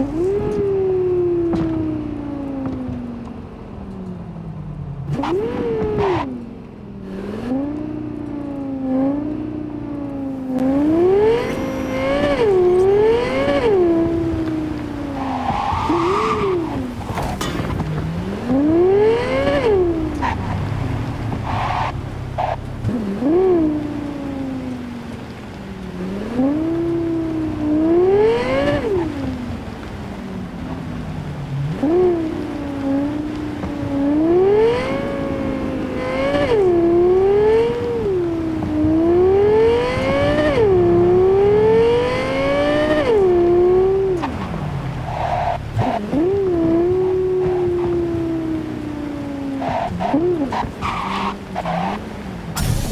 Ooh.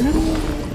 Mm-hmm.